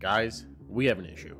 Guys, we have an issue.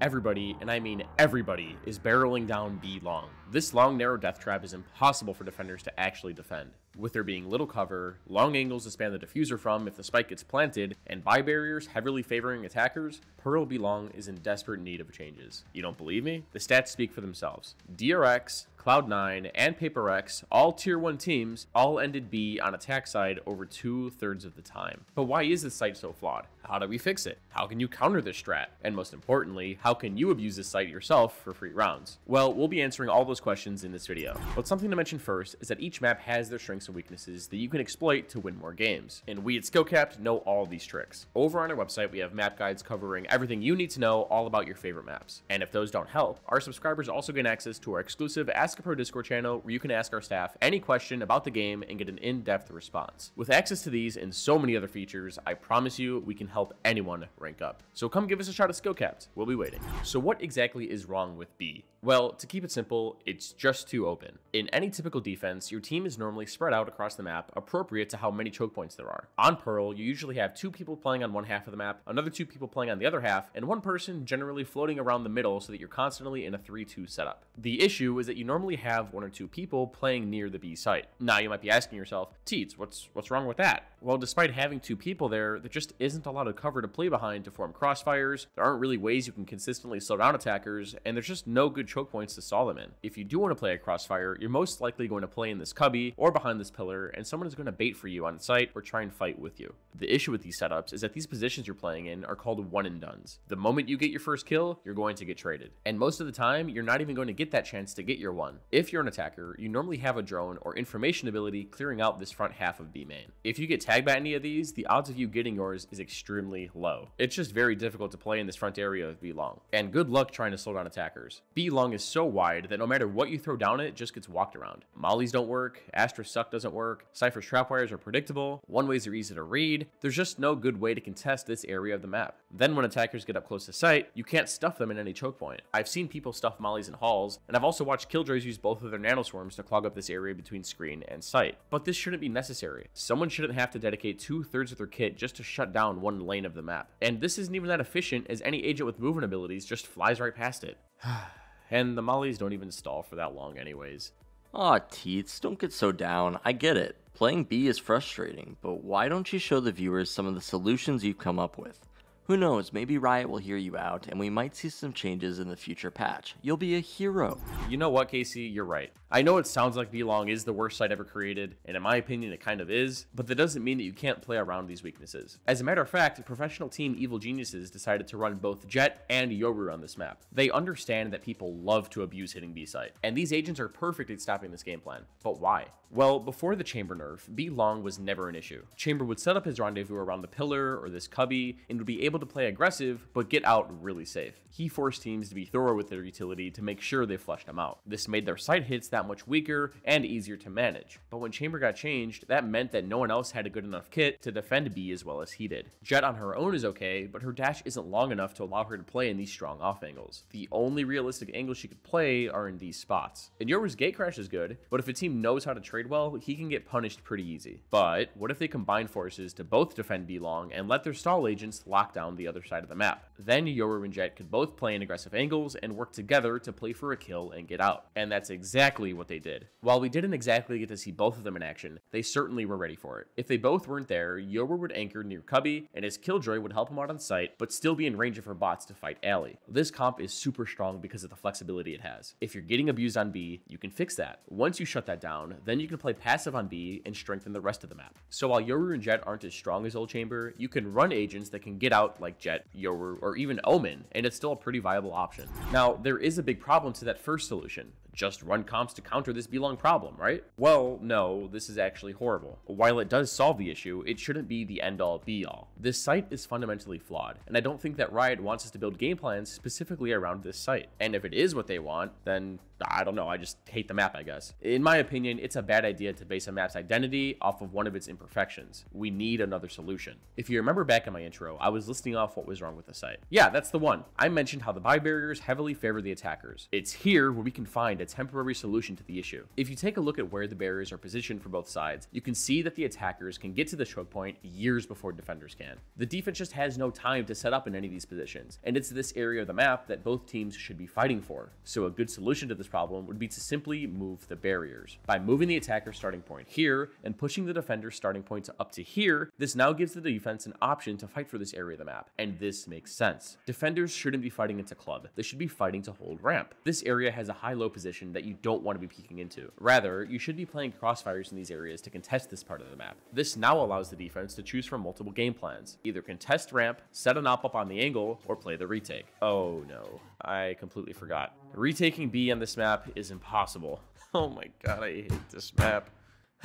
Everybody, and I mean everybody, is barreling down B long. This long, narrow death trap is impossible for defenders to actually defend. With there being little cover, long angles to span the diffuser from if the spike gets planted, and buy barriers heavily favoring attackers, Pearl B long is in desperate need of changes. You don't believe me? The stats speak for themselves. DRX, Cloud9, and Paper Rex, all tier 1 teams, all ended B on attack side over two thirds of the time. But why is this site so flawed? How do we fix it? How can you counter this strat? And most importantly, how can you abuse this site yourself for free rounds? Well, we'll be answering all those questions in this video. But something to mention first is that each map has their strengths and weaknesses that you can exploit to win more games. And we at Skillcapped know all these tricks. Over on our website, we have map guides covering everything you need to know all about your favorite maps. And if those don't help, our subscribers also gain access to our exclusive Ask a Pro Discord channel where you can ask our staff any question about the game and get an in-depth response. With access to these and so many other features, I promise you we can help anyone rank up. So come give us a shot at Skillcapped. We'll be waiting. So what exactly is wrong with B? Well, to keep it simple, it's just too open. In any typical defense, your team is normally spread out across the map, appropriate to how many choke points there are. On Pearl, you usually have two people playing on one half of the map, another two people playing on the other half, and one person generally floating around the middle so that you're constantly in a 3-2 setup. The issue is that you normally have one or two people playing near the B site. Now you might be asking yourself, Teets, what's what's wrong with that? Well, despite having two people there, there just isn't a lot of cover to play behind to form crossfires, there aren't really ways you can consistently slow down attackers, and there's just no good choke points to in. If you do want to play a crossfire, you're most likely going to play in this cubby or behind this pillar, and someone is going to bait for you on site or try and fight with you. The issue with these setups is that these positions you're playing in are called one and dones. The moment you get your first kill, you're going to get traded. And most of the time, you're not even going to get that chance to get your one. If you're an attacker, you normally have a drone or information ability clearing out this front half of B main. If you get tagged by any of these, the odds of you getting yours is extremely low. It's just very difficult to play in this front area of B long. And good luck trying to slow down attackers. B long is so wide that no matter what you throw down it, just gets walked around. Mollies don't work, Astra Suck doesn't work, Cypher's trapwires are predictable, one ways are easy to read, there's just no good way to contest this area of the map. Then when attackers get up close to site, you can't stuff them in any choke point. I've seen people stuff mollies in halls, and I've also watched Killjoys use both of their nanoswarms to clog up this area between screen and site. But this shouldn't be necessary. Someone shouldn't have to dedicate two thirds of their kit just to shut down one lane of the map. And this isn't even that efficient as any agent with movement abilities just flies right past it. and the mollies don't even stall for that long anyways. Aw, Teets, don't get so down. I get it. Playing B is frustrating, but why don't you show the viewers some of the solutions you've come up with? Who knows, maybe Riot will hear you out and we might see some changes in the future patch. You'll be a hero. You know what, Casey? You're right. I know it sounds like B-Long is the worst site ever created, and in my opinion, it kind of is, but that doesn't mean that you can't play around these weaknesses. As a matter of fact, professional team Evil Geniuses decided to run both Jett and Yoru on this map. They understand that people love to abuse hitting B-site, and these agents are perfect at stopping this game plan. But why? Well, before the Chamber nerf, B-Long was never an issue. Chamber would set up his rendezvous around the pillar or this cubby, and would be able to play aggressive, but get out really safe. He forced teams to be thorough with their utility to make sure they flushed him out. This made their site hits that much weaker and easier to manage. But when Chamber got changed, that meant that no one else had a good enough kit to defend B as well as he did. Jett on her own is okay, but her dash isn't long enough to allow her to play in these strong off angles. The only realistic angles she could play are in these spots. And Yoru's gate crash is good, but if a team knows how to trade well, he can get punished pretty easy. But what if they combine forces to both defend B long and let their stall agents lock down the other side of the map? Then Yoru and Jett could both play in aggressive angles and work together to play for a kill and get out. And that's exactly what they did. While we didn't exactly get to see both of them in action, they certainly were ready for it. If they both weren't there, Yoru would anchor near Cubby, and his Killjoy would help him out on site, but still be in range of her bots to fight Alley. This comp is super strong because of the flexibility it has. If you're getting abused on B, you can fix that. Once you shut that down, then you can play passive on B and strengthen the rest of the map. So while Yoru and Jett aren't as strong as Old Chamber, you can run agents that can get out like Jett, Yoru, or even Omen, and it's still a pretty viable option. Now, there is a big problem to that first solution just run comps to counter this B-long problem, right? Well, no, this is actually horrible. While it does solve the issue, it shouldn't be the end-all be-all. This site is fundamentally flawed, and I don't think that Riot wants us to build game plans specifically around this site. And if it is what they want, then I don't know, I just hate the map, I guess. In my opinion, it's a bad idea to base a map's identity off of one of its imperfections. We need another solution. If you remember back in my intro, I was listing off what was wrong with the site. Yeah, that's the one. I mentioned how the buy barriers heavily favor the attackers. It's here where we can find a temporary solution to the issue. If you take a look at where the barriers are positioned for both sides, you can see that the attackers can get to the choke point years before defenders can. The defense just has no time to set up in any of these positions, and it's this area of the map that both teams should be fighting for. So a good solution to this problem would be to simply move the barriers. By moving the attacker's starting point here and pushing the defender's starting point up to here, this now gives the defense an option to fight for this area of the map, and this makes sense. Defenders shouldn't be fighting into club, they should be fighting to hold ramp. This area has a high-low position that you don't want to be peeking into. Rather, you should be playing crossfires in these areas to contest this part of the map. This now allows the defense to choose from multiple game plans. Either contest ramp, set an op up on the angle, or play the retake. Oh no, I completely forgot. Retaking B on this map is impossible. Oh my god, I hate this map.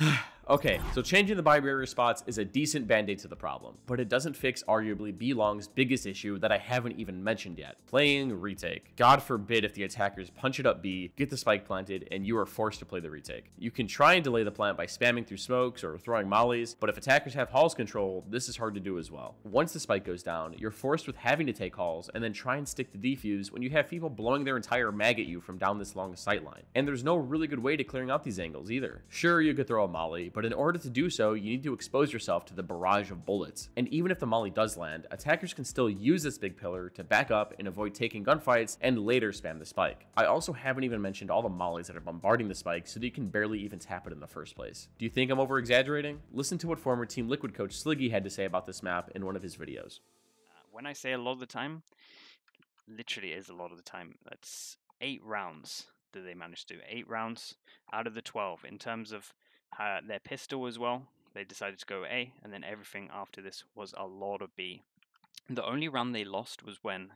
okay, so changing the buy barrier spots is a decent band-aid to the problem, but it doesn't fix arguably B-Long's biggest issue that I haven't even mentioned yet, playing retake. God forbid if the attackers punch it up B, get the spike planted, and you are forced to play the retake. You can try and delay the plant by spamming through smokes or throwing mollies, but if attackers have halls control, this is hard to do as well. Once the spike goes down, you're forced with having to take halls and then try and stick to defuse when you have people blowing their entire mag at you from down this long sight line. And there's no really good way to clearing out these angles either. Sure, you could throw a molly, but in order to do so, you need to expose yourself to the barrage of bullets. And even if the molly does land, attackers can still use this big pillar to back up and avoid taking gunfights and later spam the spike. I also haven't even mentioned all the mollies that are bombarding the spike so that you can barely even tap it in the first place. Do you think I'm over exaggerating? Listen to what former Team Liquid coach Sliggy had to say about this map in one of his videos. Uh, when I say a lot of the time, literally is a lot of the time. That's eight rounds that they managed to do. Eight rounds out of the 12 in terms of uh, their pistol as well. They decided to go A, and then everything after this was a lot of B. The only round they lost was when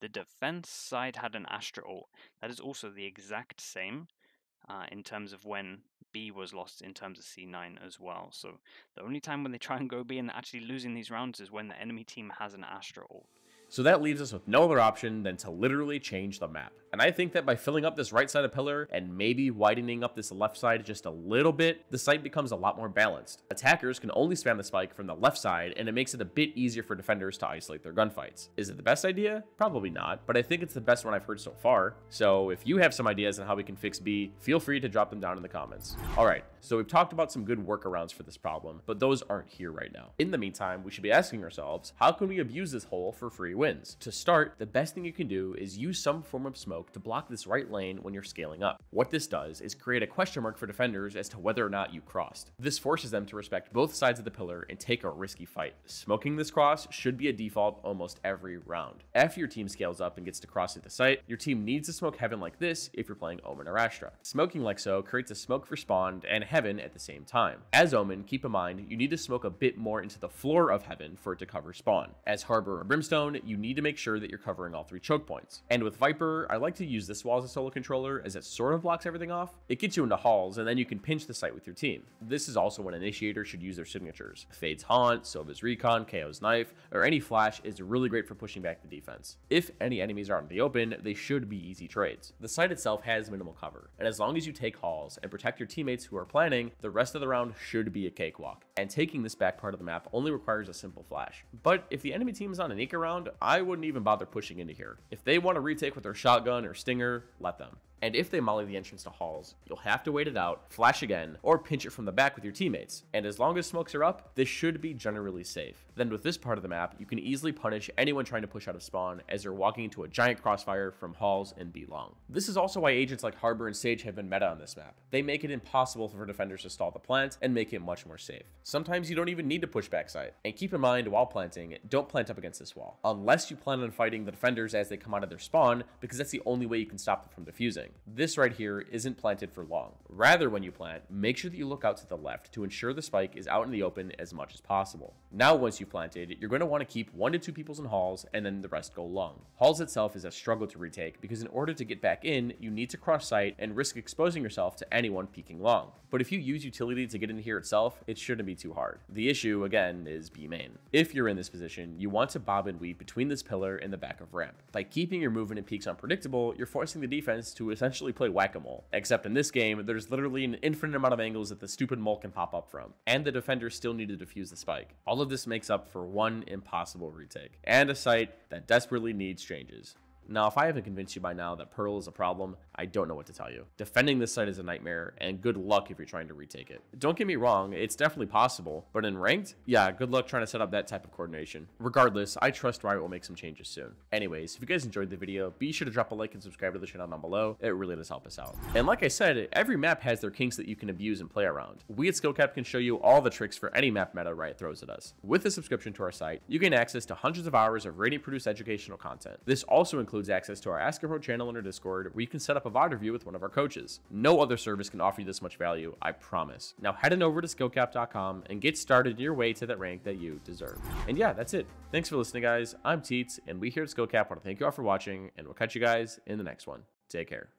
the defense side had an Astra ult. That is also the exact same uh, in terms of when B was lost in terms of C9 as well. So the only time when they try and go B and actually losing these rounds is when the enemy team has an Astra ult. So that leaves us with no other option than to literally change the map. And I think that by filling up this right side of pillar and maybe widening up this left side just a little bit, the site becomes a lot more balanced. Attackers can only spam the spike from the left side and it makes it a bit easier for defenders to isolate their gunfights. Is it the best idea? Probably not, but I think it's the best one I've heard so far. So if you have some ideas on how we can fix B, feel free to drop them down in the comments. Alright, so we've talked about some good workarounds for this problem, but those aren't here right now. In the meantime, we should be asking ourselves, how can we abuse this hole for free wins? To start, the best thing you can do is use some form of smoke to block this right lane when you're scaling up. What this does is create a question mark for defenders as to whether or not you crossed. This forces them to respect both sides of the pillar and take a risky fight. Smoking this cross should be a default almost every round. After your team scales up and gets to cross at the site, your team needs to smoke heaven like this if you're playing Omen or Astra. Smoking like so creates a smoke for spawn and heaven at the same time. As Omen, keep in mind, you need to smoke a bit more into the floor of heaven for it to cover spawn. As Harbor or Brimstone, you need to make sure that you're covering all three choke points. And with Viper, I like to use this wall as a solo controller as it sort of blocks everything off. It gets you into halls and then you can pinch the site with your team. This is also when initiators should use their signatures. Fade's Haunt, Sova's Recon, KAY/O's Knife, or any flash is really great for pushing back the defense. If any enemies are out in the open, they should be easy trades. The site itself has minimal cover, and as long as you take halls and protect your teammates who are planning, the rest of the round should be a cakewalk. And taking this back part of the map only requires a simple flash. But if the enemy team is on an Eco round, I wouldn't even bother pushing into here. If they want to retake with their shotgun or stinger, let them. And if they molly the entrance to halls, you'll have to wait it out, flash again, or pinch it from the back with your teammates. And as long as smokes are up, this should be generally safe. Then with this part of the map, you can easily punish anyone trying to push out of spawn as they're walking into a giant crossfire from halls and B long. This is also why agents like Harbor and Sage have been meta on this map. They make it impossible for defenders to stall the plant and make it much more safe. Sometimes you don't even need to push backside. And keep in mind, while planting, don't plant up against this wall. Unless you plan on fighting the defenders as they come out of their spawn, because that's the only way you can stop them from defusing. This right here isn't planted for long. Rather, when you plant, make sure that you look out to the left to ensure the spike is out in the open as much as possible. Now, once you've planted, you're going to want to keep one to two peoples in halls and then the rest go long. Halls itself is a struggle to retake because in order to get back in, you need to cross site and risk exposing yourself to anyone peeking long. But if you use utility to get in here itself, it shouldn't be too hard. The issue, again, is B main. If you're in this position, you want to bob and weave between this pillar and the back of ramp. By keeping your movement and peeks unpredictable, you're forcing the defense to essentially play whack-a-mole. Except in this game, there's literally an infinite amount of angles that the stupid mole can pop up from, and the defender still need to defuse the spike. All of this makes up for one impossible retake, and a site that desperately needs changes. Now, if I haven't convinced you by now that Pearl is a problem, I don't know what to tell you. Defending this site is a nightmare, and good luck if you're trying to retake it. Don't get me wrong, it's definitely possible, but in ranked, yeah, good luck trying to set up that type of coordination. Regardless, I trust Riot will make some changes soon. Anyways, if you guys enjoyed the video, be sure to drop a like and subscribe to the channel down below. It really does help us out. And like I said, every map has their kinks that you can abuse and play around. We at Skill Capped can show you all the tricks for any map meta Riot throws at us. With a subscription to our site, you gain access to hundreds of hours of Radiant produced educational content. This also includes access to our Ask a Pro channel in our Discord, where you can set up a VOD review with one of our coaches. No other service can offer you this much value, I promise. Now head on over to skill-capped.com and get started your way to that rank that you deserve. And yeah, that's it. Thanks for listening, guys. I'm Teets, and we here at Skillcapped want to thank you all for watching, and we'll catch you guys in the next one. Take care.